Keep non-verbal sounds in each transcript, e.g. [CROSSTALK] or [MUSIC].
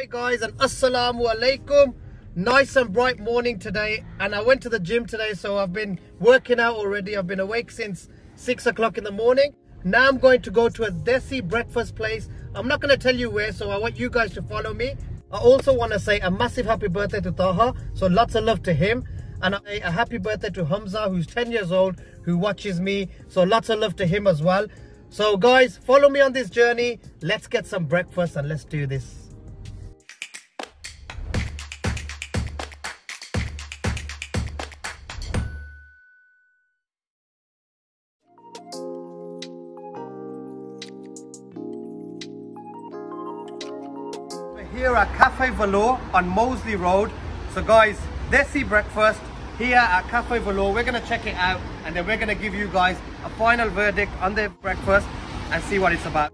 Hi guys and assalamu alaikum. Nice and bright morning today and I went to the gym today so I've been working out already. I've been awake since 6 o'clock in the morning. Now I'm going to go to a desi breakfast place. I'm not going to tell you where so I want you guys to follow me. I also want to say a massive happy birthday to Taha. So lots of love to him. And a, a happy birthday to Hamza who's 10 years old who watches me. So lots of love to him as well. So guys, follow me on this journey. Let's get some breakfast and let's do this. Here at Cafe Velour on Moseley Road. So guys, Desi breakfast here at Cafe Velour. We're gonna check it out and then we're gonna give you guys a final verdict on their breakfast and see what it's about.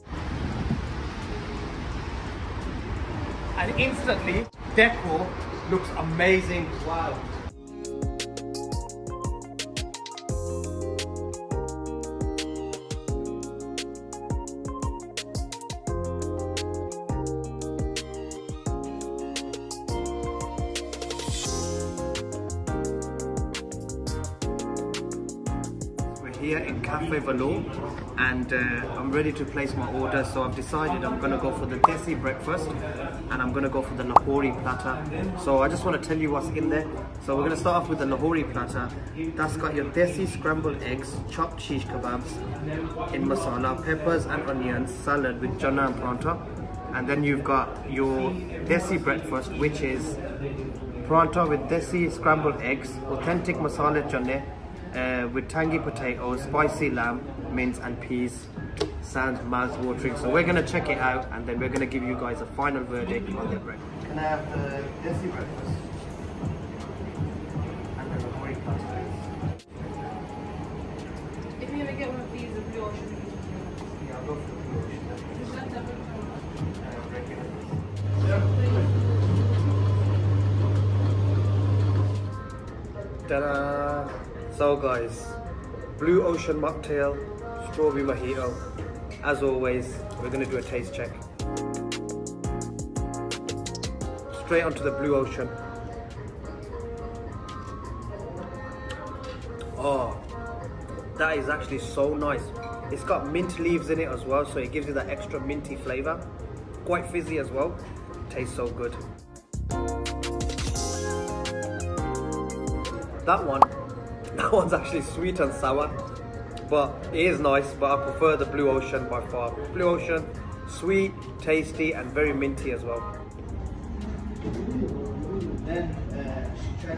And instantly, decor looks amazing. Wow. Here in Cafe Velour and uh, I'm ready to place my order. So I've decided I'm gonna go for the desi breakfast and I'm gonna go for the Lahori platter. So I just want to tell you what's in there. So we're gonna start off with the Lahori platter. That's got your desi scrambled eggs chopped shish kebabs in masala peppers and onions salad with chana and pranta. And then you've got your desi breakfast which is Pranta with desi scrambled eggs, authentic masala chane uh, with tangy potatoes, spicy lamb, mince and peas. Sounds mouth-watering. So we're going to check it out and then we're going to give you guys a final verdict on the breakfast. Can I have the desi breakfast? And then the curry pasta. If you ever get one of these, a blue ocean. Yeah, I'll go for the blue ocean then. Just let them Uh, regular. Ta-da! So guys, Blue Ocean Mocktail, Strawberry Mojito. As always, we're gonna do a taste check. Straight onto the Blue Ocean. Oh, that is actually so nice. It's got mint leaves in it as well, so it gives you that extra minty flavor. Quite fizzy as well. Tastes so good. That one, [LAUGHS] that one's actually sweet and sour, but it is nice, but I prefer the Blue Ocean by far. Blue Ocean, sweet, tasty, and very minty as well.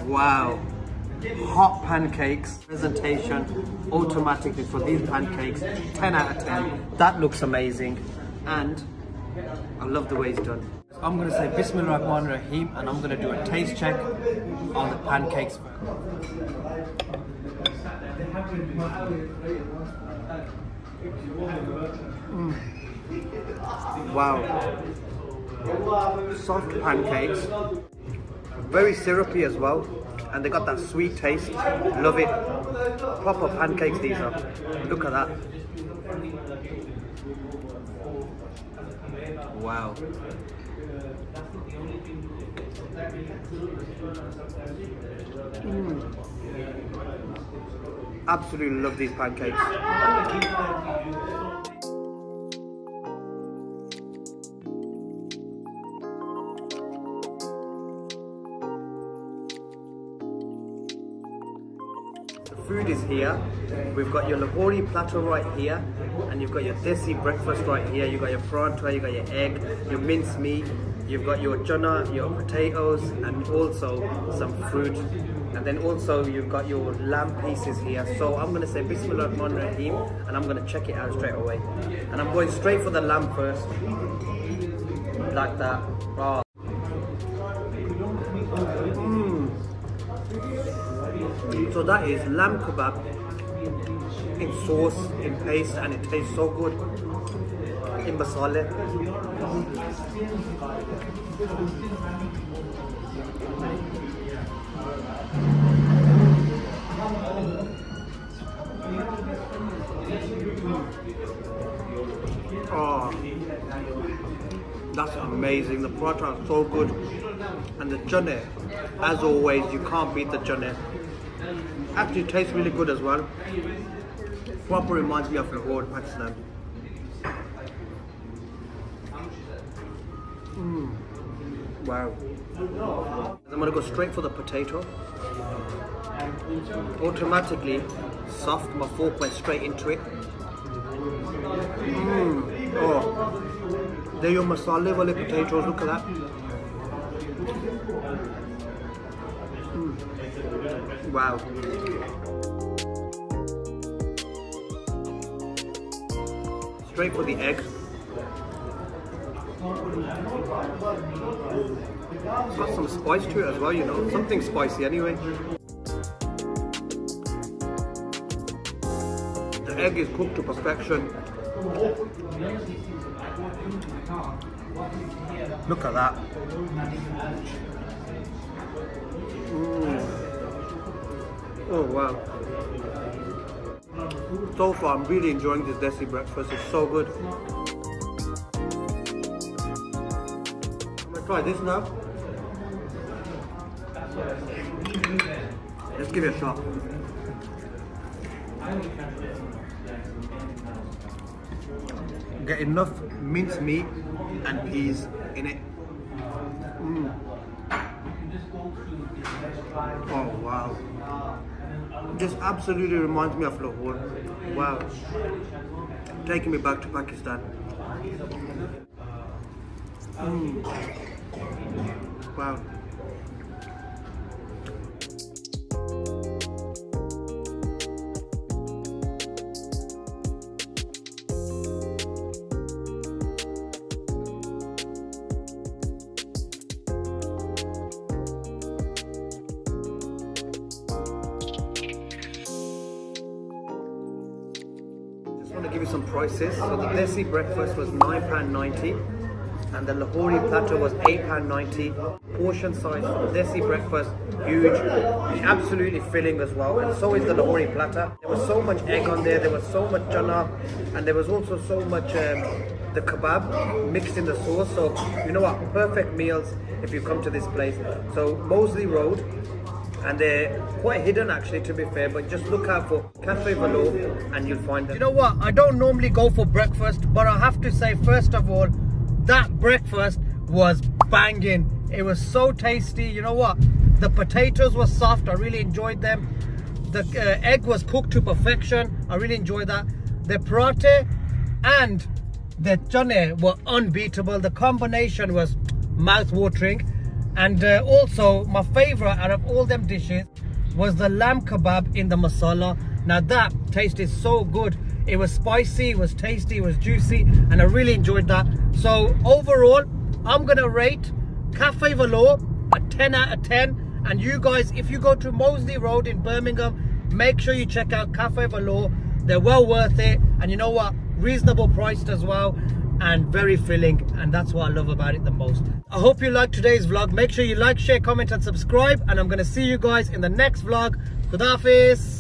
Wow. Hot pancakes, presentation automatically for these pancakes, 10 out of 10. That looks amazing, and I love the way it's done. I'm gonna say Bismillah Rahman Rahim and I'm gonna do a taste check on the pancakes. Mm. Wow. Soft pancakes, very syrupy as well, and they got that sweet taste. Love it. Proper pancakes these are. Look at that. Wow. Mm. Absolutely love these pancakes. The food is here. We've got your Lahori platter right here, and you've got your desi breakfast right here. You've got your pranta, you've got your egg, your minced meat, you've got your chana, your potatoes, and also some fruit. And then also you've got your lamb pieces here. So I'm gonna say Bismillah Rahman Rahim, and I'm gonna check it out straight away. And I'm going straight for the lamb first, like that. Oh. Mm. So that is lamb kebab in sauce, in paste, and it tastes so good in masala. Oh, that's amazing. The paratha is so good. And the chane, as always, you can't beat the chane. Actually tastes really good as well. Proper reminds me of Lahore, Pakistan. Mm. Wow. I'm gonna go straight for the potato. Automatically, soft, my fork went straight into it. Mm. Oh, they're your masala wale potatoes, look at that. Mm. Wow. Straight for the egg. Got some spice to it as well, you know. Something spicy anyway. The egg is cooked to perfection. Look at that. Mm. Oh wow. So far I'm really enjoying this desi breakfast, it's so good. I'm gonna try this now. Let's give it a shot. Get enough minced meat and peas in it. Mm. Oh wow. Just absolutely reminds me of Lahore. Wow. Taking me back to Pakistan. Mm. Wow. Just want to give you some prices. So the desi breakfast was £9.90 and the Lahori platter was £8.90. Portion size for the desi breakfast, huge, absolutely filling as well. And so is the Lahori platter. There was so much egg on there, there was so much chana, and there was also so much um, the kebab mixed in the sauce. So you know what, perfect meals if you come to this place. So Moseley Road, and they're quite hidden actually to be fair but just look out for Cafe Velour and you'll find them. You know what? I don't normally go for breakfast but I have to say first of all that breakfast was banging. It was so tasty. You know what? The potatoes were soft. I really enjoyed them. The uh, egg was cooked to perfection. I really enjoyed that. The paratha and the chane were unbeatable. The combination was mouth-watering and uh, also my favorite out of all them dishes was the lamb kebab in the masala. Now that tasted so good. It was spicy it was tasty it was juicy and i really enjoyed that. So overall i'm gonna rate cafe Velour a 10 out of 10 and you guys if you go to Moseley road in birmingham make sure you check out cafe Velour. they're well worth it. And you know what? Reasonable priced as well and very filling and that's what I love about it the most. I hope you liked today's vlog. Make sure you like, share, comment and subscribe and I'm going to see you guys in the next vlog. Khudafis.